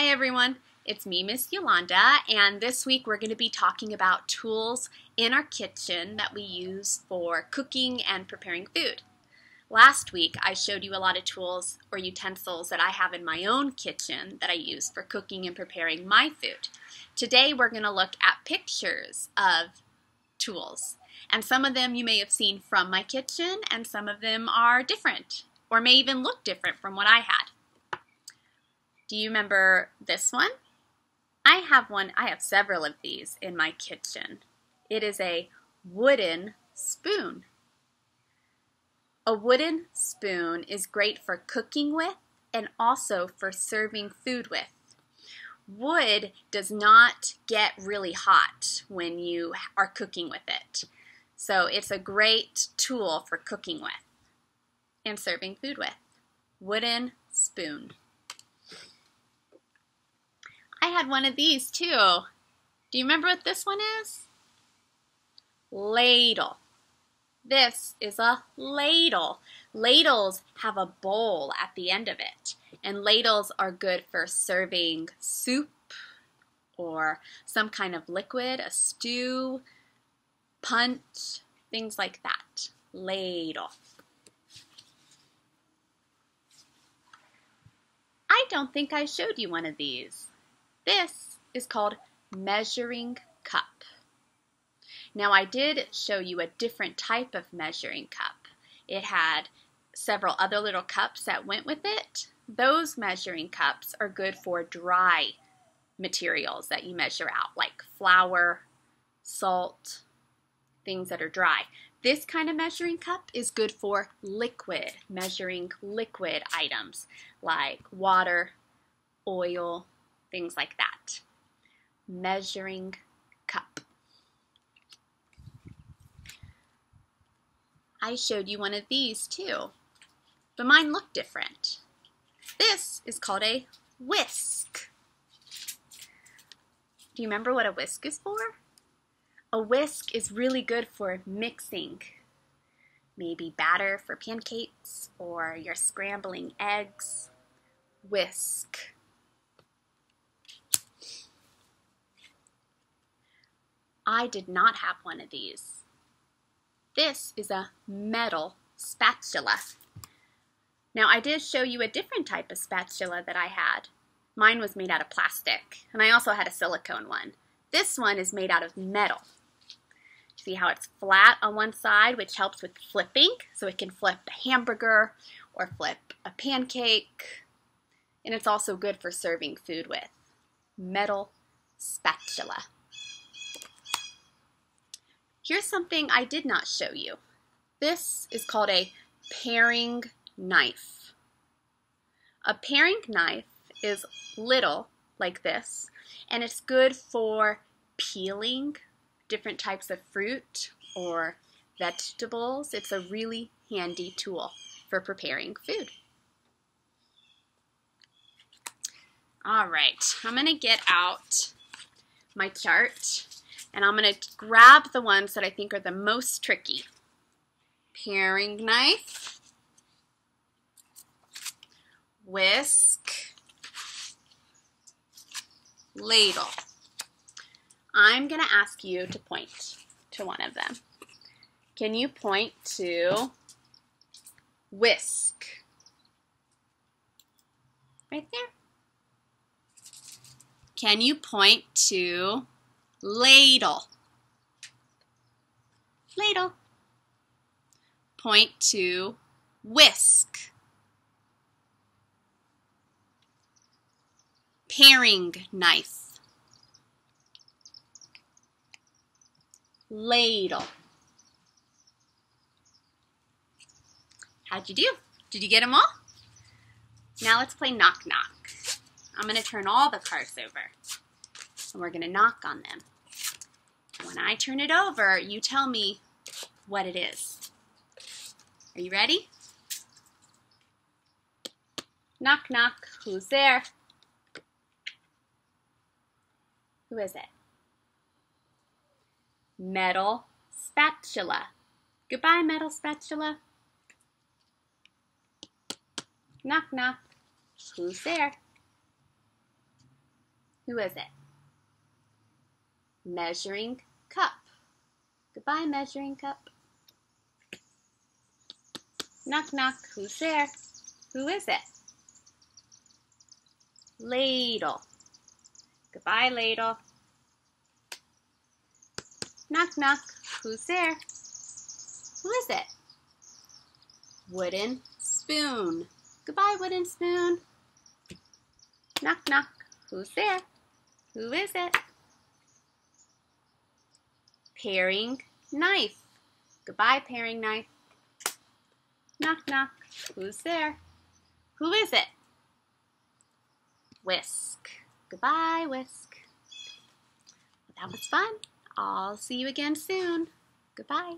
Hi everyone, it's me, Miss Yolanda, and this week we're going to be talking about tools in our kitchen that we use for cooking and preparing food. Last week I showed you a lot of tools or utensils that I have in my own kitchen that I use for cooking and preparing my food. Today we're going to look at pictures of tools, and some of them you may have seen from my kitchen, and some of them are different, or may even look different from what I had. Do you remember this one? I have one, I have several of these in my kitchen. It is a wooden spoon. A wooden spoon is great for cooking with and also for serving food with. Wood does not get really hot when you are cooking with it. So it's a great tool for cooking with and serving food with. Wooden spoon. Had one of these too. Do you remember what this one is? Ladle. This is a ladle. Ladles have a bowl at the end of it, and ladles are good for serving soup or some kind of liquid, a stew, punch, things like that. Ladle. I don't think I showed you one of these. This is called measuring cup. Now I did show you a different type of measuring cup. It had several other little cups that went with it. Those measuring cups are good for dry materials that you measure out, like flour, salt, things that are dry. This kind of measuring cup is good for liquid, measuring liquid items like water, oil, things like that. Measuring cup. I showed you one of these too, but mine looked different. This is called a whisk. Do you remember what a whisk is for? A whisk is really good for mixing maybe batter for pancakes or you're scrambling eggs. Whisk. I did not have one of these. This is a metal spatula. Now I did show you a different type of spatula that I had. Mine was made out of plastic, and I also had a silicone one. This one is made out of metal. See how it's flat on one side, which helps with flipping, so it can flip a hamburger or flip a pancake. And it's also good for serving food with. Metal spatula. Here's something I did not show you. This is called a paring knife. A paring knife is little, like this, and it's good for peeling different types of fruit or vegetables. It's a really handy tool for preparing food. All right, I'm gonna get out my chart and I'm going to grab the ones that I think are the most tricky. Paring knife, whisk, ladle. I'm going to ask you to point to one of them. Can you point to whisk? Right there. Can you point to ladle. Ladle. Point to whisk. Paring knife. Ladle. How'd you do? Did you get them all? Now let's play knock knock. I'm going to turn all the cards over and we're going to knock on them. When I turn it over, you tell me what it is. Are you ready? Knock, knock. Who's there? Who is it? Metal spatula. Goodbye, metal spatula. Knock, knock. Who's there? Who is it? Measuring cup. Goodbye, measuring cup. Knock, knock. Who's there? Who is it? Ladle. Goodbye, ladle. Knock, knock. Who's there? Who is it? Wooden spoon. Goodbye, wooden spoon. Knock, knock. Who's there? Who is it? Paring knife. Goodbye, paring knife. Knock, knock. Who's there? Who is it? Whisk. Goodbye, whisk. That was fun. I'll see you again soon. Goodbye.